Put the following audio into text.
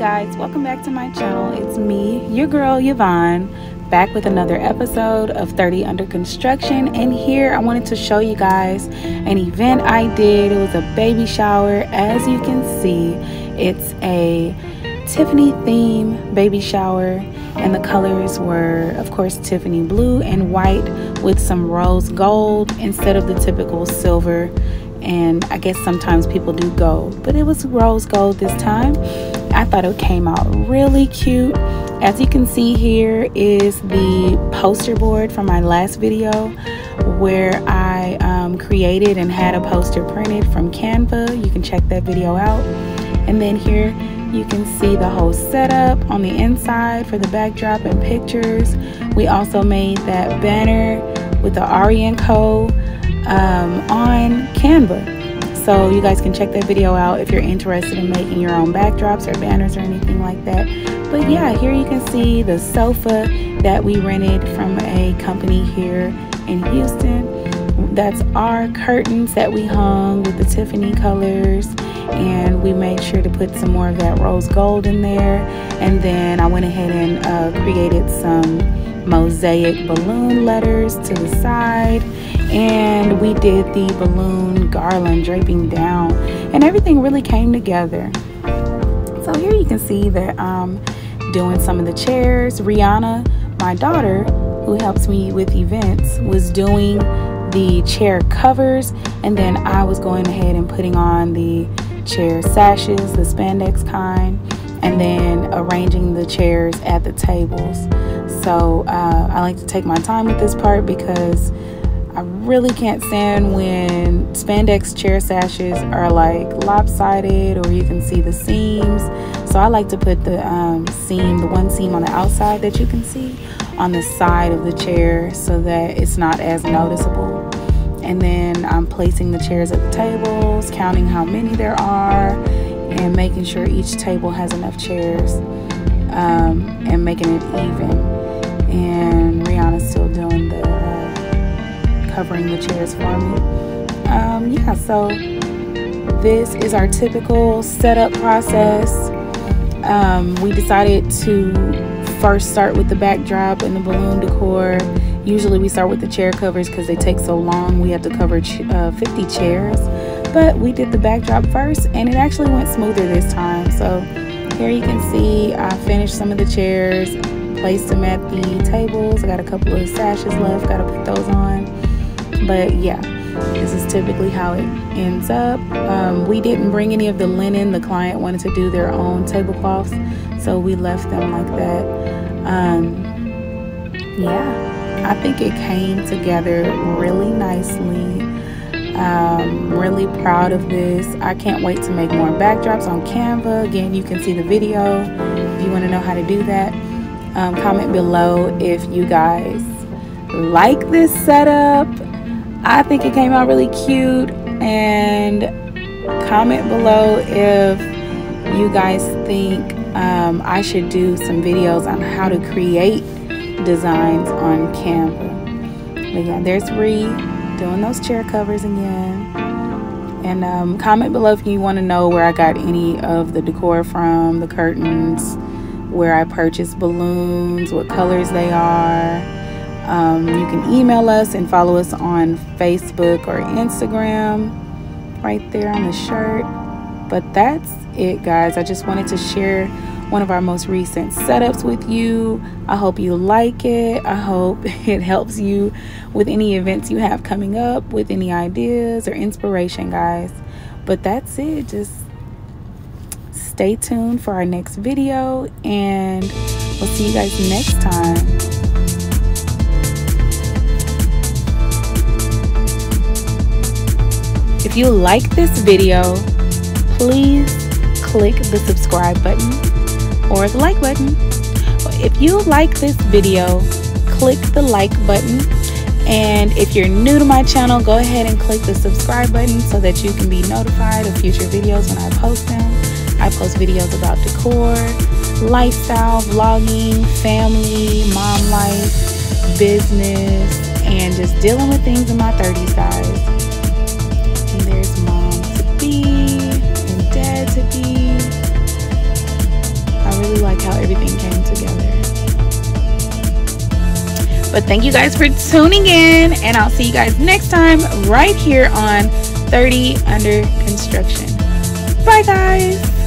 guys, welcome back to my channel. It's me, your girl Yvonne, back with another episode of 30 Under Construction. And here I wanted to show you guys an event I did. It was a baby shower. As you can see, it's a Tiffany theme baby shower and the colors were of course Tiffany blue and white with some rose gold instead of the typical silver and I guess sometimes people do gold but it was rose gold this time I thought it came out really cute. As you can see here is the poster board from my last video where I um, created and had a poster printed from Canva. You can check that video out. And then here you can see the whole setup on the inside for the backdrop and pictures. We also made that banner with the Ari & Co um, on Canva. So you guys can check that video out if you're interested in making your own backdrops or banners or anything like that. But yeah, here you can see the sofa that we rented from a company here in Houston. That's our curtains that we hung with the Tiffany colors and we made sure to put some more of that rose gold in there and then I went ahead and uh, created some mosaic balloon letters to the side and we did the balloon garland draping down and everything really came together. So here you can see that I'm doing some of the chairs. Rihanna my daughter who helps me with events was doing the chair covers and then I was going ahead and putting on the chair sashes the spandex kind and then arranging the chairs at the tables. So uh, I like to take my time with this part because I really can't stand when spandex chair sashes are like lopsided or you can see the seams. So I like to put the um, seam, the one seam on the outside that you can see on the side of the chair so that it's not as noticeable. And then I'm placing the chairs at the tables, counting how many there are, and making sure each table has enough chairs um, and making it even. And Rihanna's still doing the covering the chairs for me. Um, yeah, so this is our typical setup process. Um, we decided to first start with the backdrop and the balloon decor. Usually we start with the chair covers because they take so long. We have to cover uh, 50 chairs. But we did the backdrop first and it actually went smoother this time. So here you can see I finished some of the chairs, placed them at the tables. I got a couple of sashes left, got to put those on. But yeah, this is typically how it ends up. Um, we didn't bring any of the linen. The client wanted to do their own tablecloths, so we left them like that. Um, yeah, I think it came together really nicely. Um, really proud of this. I can't wait to make more backdrops on Canva. Again, you can see the video if you want to know how to do that. Um, comment below if you guys like this setup. I think it came out really cute. And comment below if you guys think um, I should do some videos on how to create designs on Canva. But yeah, there's Ree doing those chair covers again. And um, comment below if you want to know where I got any of the decor from, the curtains, where I purchased balloons, what colors they are. Um, you can email us and follow us on Facebook or Instagram right there on the shirt. But that's it, guys. I just wanted to share one of our most recent setups with you. I hope you like it. I hope it helps you with any events you have coming up, with any ideas or inspiration, guys. But that's it. Just stay tuned for our next video, and we'll see you guys next time. If you like this video, please click the subscribe button or the like button. If you like this video, click the like button. And if you're new to my channel, go ahead and click the subscribe button so that you can be notified of future videos when I post them. I post videos about decor, lifestyle, vlogging, family, mom life, business, and just dealing with things in my 30s, guys. But thank you guys for tuning in, and I'll see you guys next time right here on 30 Under Construction. Bye, guys.